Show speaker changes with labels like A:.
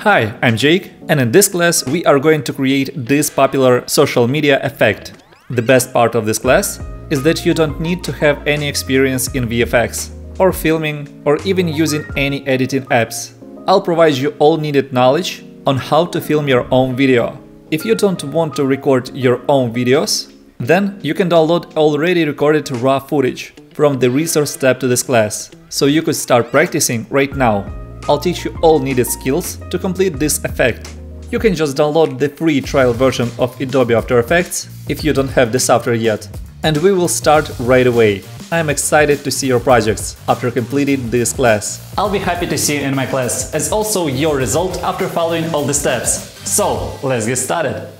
A: Hi, I'm Jake, and in this class we are going to create this popular social media effect. The best part of this class is that you don't need to have any experience in VFX, or filming, or even using any editing apps. I'll provide you all needed knowledge on how to film your own video. If you don't want to record your own videos, then you can download already recorded raw footage from the resource tab to this class, so you could start practicing right now. I'll teach you all needed skills to complete this effect. You can just download the free trial version of Adobe After Effects if you don't have the software yet. And we will start right away. I am excited to see your projects after completing this class.
B: I'll be happy to see you in my class, as also your result after following all the steps. So, let's get started.